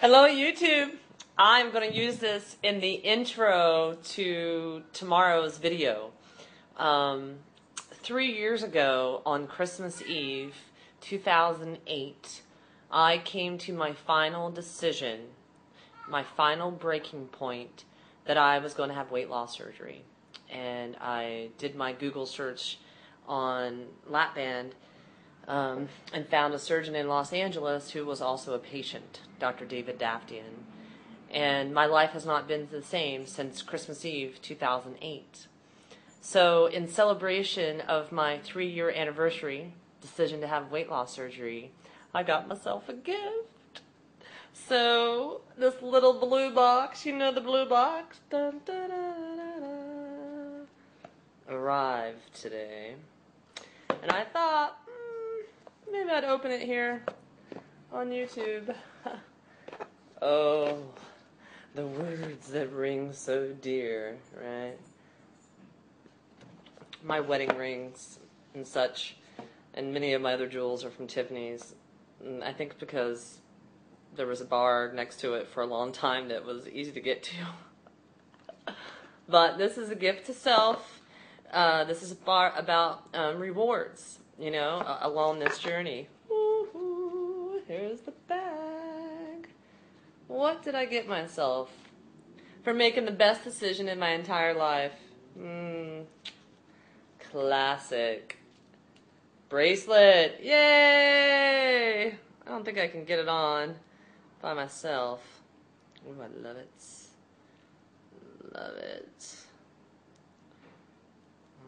Hello, YouTube. I'm going to use this in the intro to tomorrow's video. Um, three years ago, on Christmas Eve, 2008, I came to my final decision, my final breaking point, that I was going to have weight loss surgery. And I did my Google search on lap band um, and found a surgeon in Los Angeles who was also a patient, Dr. David Davtyan. And my life has not been the same since Christmas Eve 2008. So, in celebration of my three year anniversary decision to have weight loss surgery, I got myself a gift. So, this little blue box, you know the blue box, dun, dun, dun, arrived today. And I thought, maybe I'd open it here on YouTube. oh, the words that ring so dear, right? My wedding rings and such, and many of my other jewels are from Tiffany's. And I think because there was a bar next to it for a long time that was easy to get to. but this is a gift to self. Uh, this is a bar about um, rewards, you know, along this journey. Ooh, here's the bag. What did I get myself for making the best decision in my entire life? Hmm. Classic. Bracelet. Yay! I don't think I can get it on by myself. Ooh, I love it. Love it.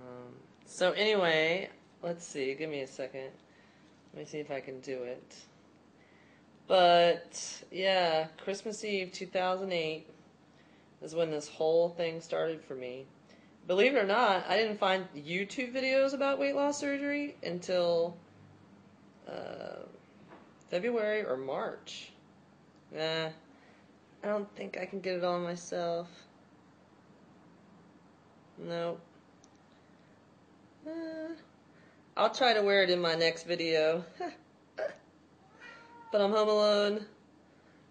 Um, so anyway, let's see. Give me a second. Let me see if I can do it. But yeah, Christmas Eve 2008 is when this whole thing started for me. Believe it or not, I didn't find YouTube videos about weight loss surgery until uh, February or March. Nah, I don't think I can get it all myself. Nope. Uh, I'll try to wear it in my next video. but I'm home alone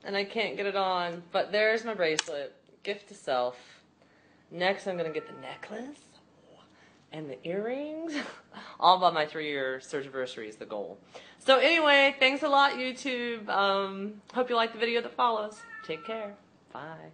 and I can't get it on. But there's my bracelet. Gift to self. Next, I'm going to get the necklace and the earrings. All by my three year surgiversary is the goal. So, anyway, thanks a lot, YouTube. Um, hope you like the video that follows. Take care. Bye.